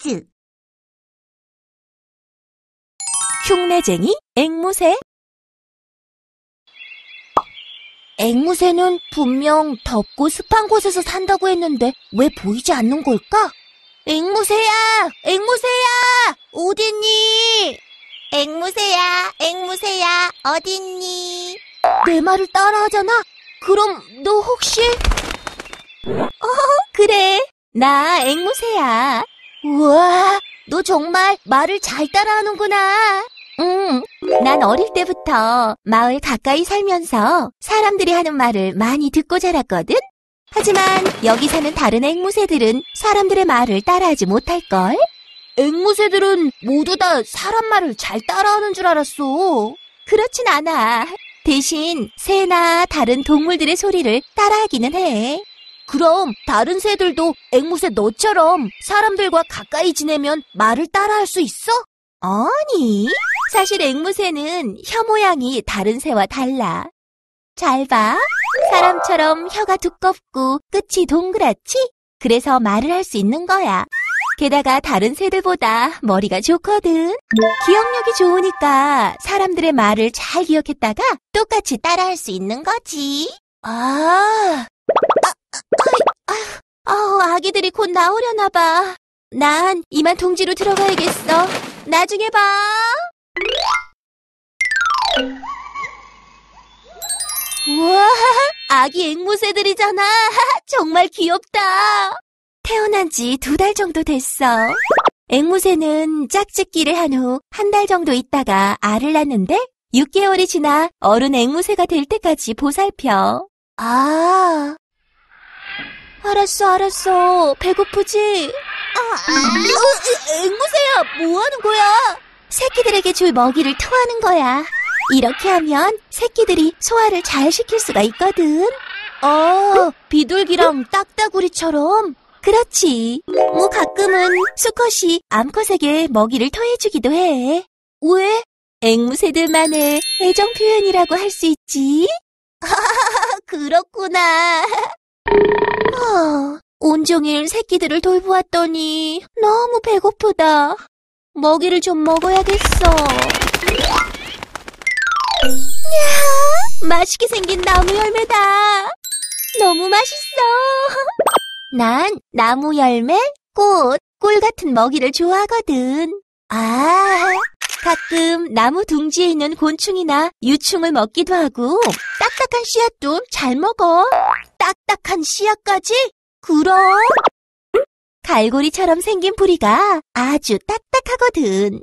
퀴즈. 흉내쟁이 앵무새 앵무새는 분명 덥고 습한 곳에서 산다고 했는데 왜 보이지 않는 걸까? 앵무새야! 앵무새야! 어딨니? 앵무새야! 앵무새야! 어딨니? 내 말을 따라하잖아? 그럼 너 혹시? 어, 그래 나 앵무새야 우와, 너 정말 말을 잘 따라하는구나. 응, 난 어릴 때부터 마을 가까이 살면서 사람들이 하는 말을 많이 듣고 자랐거든? 하지만 여기 사는 다른 앵무새들은 사람들의 말을 따라하지 못할걸? 앵무새들은 모두 다 사람 말을 잘 따라하는 줄 알았어. 그렇진 않아. 대신 새나 다른 동물들의 소리를 따라하기는 해. 그럼 다른 새들도 앵무새 너처럼 사람들과 가까이 지내면 말을 따라할 수 있어? 아니, 사실 앵무새는 혀 모양이 다른 새와 달라. 잘 봐. 사람처럼 혀가 두껍고 끝이 동그랗지? 그래서 말을 할 수 있는 거야. 게다가 다른 새들보다 머리가 좋거든. 기억력이 좋으니까 사람들의 말을 잘 기억했다가 똑같이 따라할 수 있는 거지. 아, 어, 아기들이 곧 나오려나 봐. 난 이만 동지로 들어가야겠어. 나중에 봐. 우와, 아기 앵무새들이잖아. 정말 귀엽다. 태어난 지 두 달 정도 됐어. 앵무새는 짝짓기를 한 후 한 달 정도 있다가 알을 낳는데 6개월이 지나 어른 앵무새가 될 때까지 보살펴. 아, 알았어, 알았어. 배고프지? 어, 앵무새야, 뭐 하는 거야? 새끼들에게 줄 먹이를 토하는 거야. 이렇게 하면 새끼들이 소화를 잘 시킬 수가 있거든. 어, 비둘기랑 딱따구리처럼. 그렇지. 뭐 가끔은 수컷이 암컷에게 먹이를 토해주기도 해. 왜? 앵무새들만의 애정 표현이라고 할 수 있지. 그렇구나. 아, 온종일 새끼들을 돌보았더니 너무 배고프다. 먹이를 좀 먹어야겠어. 야, 맛있게 생긴 나무 열매다. 너무 맛있어. 난 나무 열매, 꽃, 꿀 같은 먹이를 좋아하거든. 아, 가끔 나무 둥지에 있는 곤충이나 유충을 먹기도 하고 딱딱한 씨앗도 잘 먹어. 딱딱한 씨앗까지? 그럼 갈고리처럼 생긴 뿌리가 아주 딱딱하거든.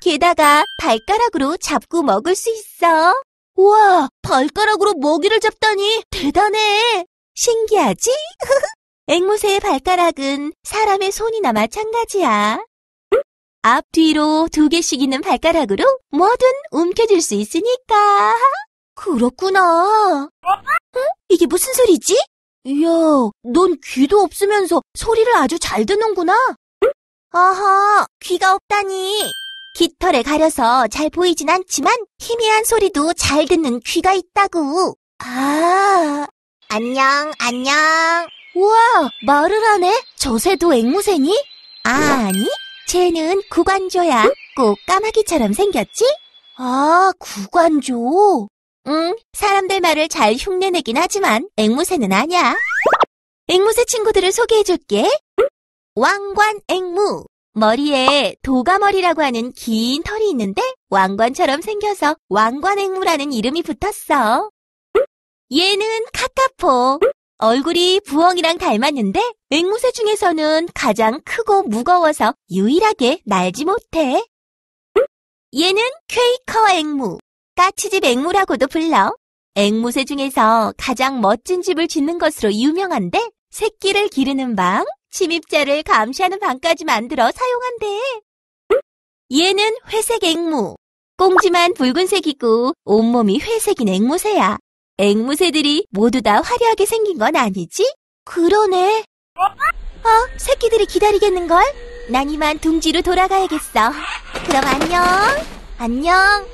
게다가 발가락으로 잡고 먹을 수 있어. 우와, 발가락으로 먹이를 잡다니 대단해. 신기하지? 앵무새의 발가락은 사람의 손이나 마찬가지야. 앞뒤로 두 개씩 있는 발가락으로 뭐든 움켜쥘 수 있으니까. 그렇구나. 응? 이게 무슨 소리지? 이야, 넌 귀도 없으면서 소리를 아주 잘 듣는구나. 어허, 귀가 없다니. 깃털에 가려서 잘 보이진 않지만 희미한 소리도 잘 듣는 귀가 있다고. 아, 안녕, 안녕. 우와, 말을 하네? 저 새도 앵무새니? 아니, 쟤는 구관조야. 꼭 까마귀처럼 생겼지? 아, 구관조. 응, 사람들 말을 잘 흉내내긴 하지만 앵무새는 아니야. 앵무새 친구들을 소개해줄게. 왕관 앵무. 머리에 도가머리라고 하는 긴 털이 있는데 왕관처럼 생겨서 왕관 앵무라는 이름이 붙었어. 얘는 카카포. 얼굴이 부엉이랑 닮았는데 앵무새 중에서는 가장 크고 무거워서 유일하게 날지 못해. 얘는 퀘이커 앵무. 까치집 앵무라고도 불러. 앵무새 중에서 가장 멋진 집을 짓는 것으로 유명한데 새끼를 기르는 방, 침입자를 감시하는 방까지 만들어 사용한대. 얘는 회색 앵무. 꽁지만 붉은색이고 온몸이 회색인 앵무새야. 앵무새들이 모두 다 화려하게 생긴 건 아니지? 그러네. 어, 새끼들이 기다리겠는걸? 난 이만 둥지로 돌아가야겠어. 그럼 안녕. 안녕.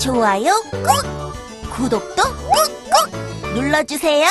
좋아요 꾹! 구독도 꾹꾹 눌러주세요.